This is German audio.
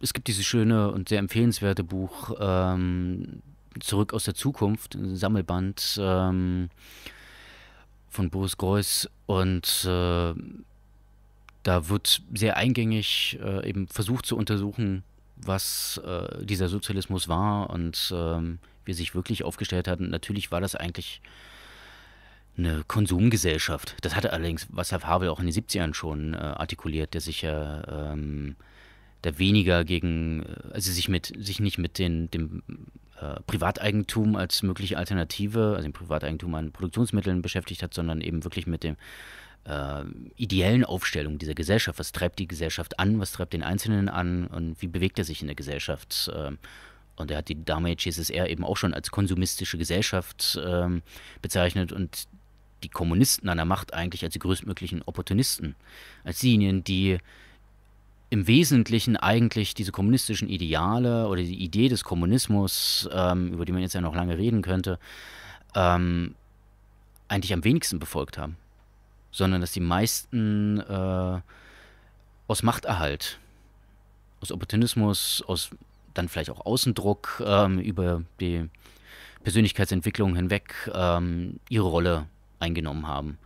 es gibt dieses schöne und sehr empfehlenswerte Buch ähm, Zurück aus der Zukunft, ein Sammelband ähm, von Boris Greuß und äh, da wird sehr eingängig äh, eben versucht zu untersuchen, was äh, dieser Sozialismus war und ähm, wie er sich wirklich aufgestellt hat. Und natürlich war das eigentlich eine Konsumgesellschaft. Das hatte allerdings Václav Havel auch in den 70ern schon äh, artikuliert, der sich ja ähm, der weniger gegen, äh, also sich mit, sich nicht mit den, dem äh, Privateigentum als mögliche Alternative, also dem Privateigentum an Produktionsmitteln beschäftigt hat, sondern eben wirklich mit dem äh, ideellen Aufstellung dieser Gesellschaft. Was treibt die Gesellschaft an? Was treibt den Einzelnen an? Und wie bewegt er sich in der Gesellschaft? Ähm, und er hat die damalige CSSR eben auch schon als konsumistische Gesellschaft ähm, bezeichnet und die Kommunisten an der Macht eigentlich als die größtmöglichen Opportunisten, als diejenigen, die im Wesentlichen eigentlich diese kommunistischen Ideale oder die Idee des Kommunismus, ähm, über die man jetzt ja noch lange reden könnte, ähm, eigentlich am wenigsten befolgt haben sondern dass die meisten äh, aus Machterhalt, aus Opportunismus, aus dann vielleicht auch Außendruck ähm, über die Persönlichkeitsentwicklung hinweg ähm, ihre Rolle eingenommen haben.